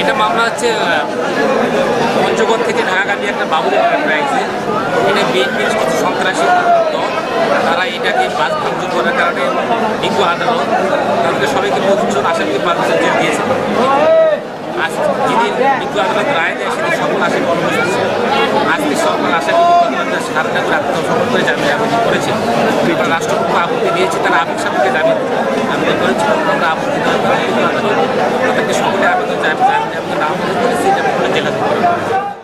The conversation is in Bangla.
এটা মামলা হচ্ছে পঞ্চগড় থেকে ঢাকাগামী একটা বাবুল রাইছে এটা বিএনপির কিছু সন্ত্রাসী দল তারা এটাকে বাস ভাঙচুর করার কারণে বিজ্ঞ আদালত তাদেরকে সবাইকে পঁচিশ জন আসামিকে পারমিশন জেল দিয়েছে। আজ যেদিন বিজ্ঞ আদালত রায় দেয় সেদিন সকল আসামি ছিল আজকে সকল আসামি সারদা করে আত্মসমর্পণ করে জামিন আবেদন করেছে। রাষ্ট্রপক্ষ আপত্তি দিয়েছে তারা আপিল সাপেক্ষে জামিন। Gracias.